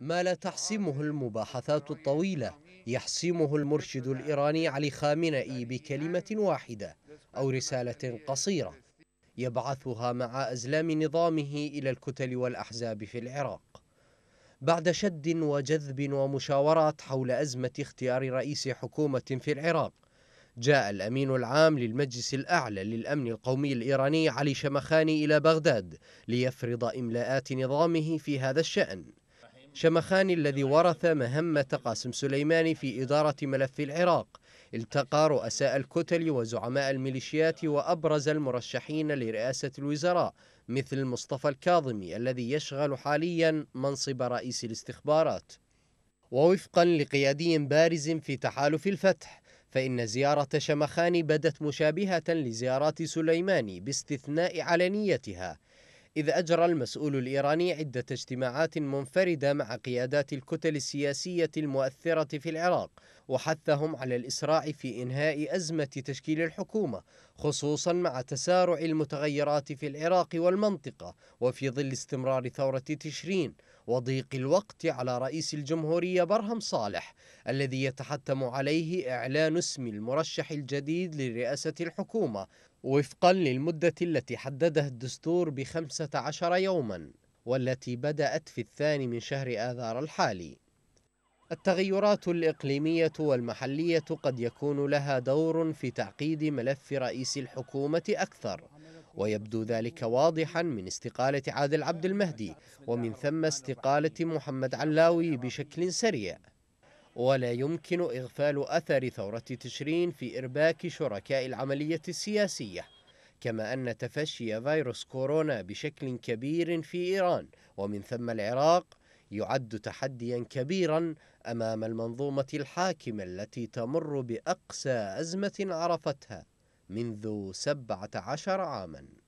ما لا تحسمه المباحثات الطويلة يحسمه المرشد الإيراني علي خامنئي بكلمة واحدة أو رسالة قصيرة يبعثها مع أزلام نظامه إلى الكتل والأحزاب في العراق. بعد شد وجذب ومشاورات حول أزمة اختيار رئيس حكومة في العراق جاء الأمين العام للمجلس الأعلى للأمن القومي الإيراني علي شمخاني إلى بغداد ليفرض إملاءات نظامه في هذا الشأن. شمخاني الذي ورث مهمة قاسم سليماني في إدارة ملف العراق التقى رؤساء الكتل وزعماء الميليشيات وأبرز المرشحين لرئاسة الوزراء مثل مصطفى الكاظمي الذي يشغل حاليا منصب رئيس الاستخبارات. ووفقا لقيادي بارز في تحالف الفتح فإن زيارة شمخاني بدت مشابهة لزيارات سليماني باستثناء علنيتها إذ أجرى المسؤول الإيراني عدة اجتماعات منفردة مع قيادات الكتل السياسية المؤثرة في العراق وحثهم على الإسراع في إنهاء أزمة تشكيل الحكومة خصوصا مع تسارع المتغيرات في العراق والمنطقة وفي ظل استمرار ثورة تشرين وضيق الوقت على رئيس الجمهورية برهم صالح الذي يتحتم عليه إعلان اسم المرشح الجديد لرئاسة الحكومة وفقا للمدة التي حددها الدستور بخمسة عشر يوما والتي بدأت في الثاني من شهر آذار الحالي التغيرات الإقليمية والمحلية قد يكون لها دور في تعقيد ملف رئيس الحكومة أكثر ويبدو ذلك واضحا من استقالة عادل عبد المهدي ومن ثم استقالة محمد علاوي بشكل سريع. ولا يمكن إغفال أثر ثورة تشرين في إرباك شركاء العملية السياسية. كما أن تفشي فيروس كورونا بشكل كبير في إيران ومن ثم العراق يعد تحديا كبيرا أمام المنظومة الحاكمة التي تمر بأقسى أزمة عرفتها منذ سبعة عشر عاماً.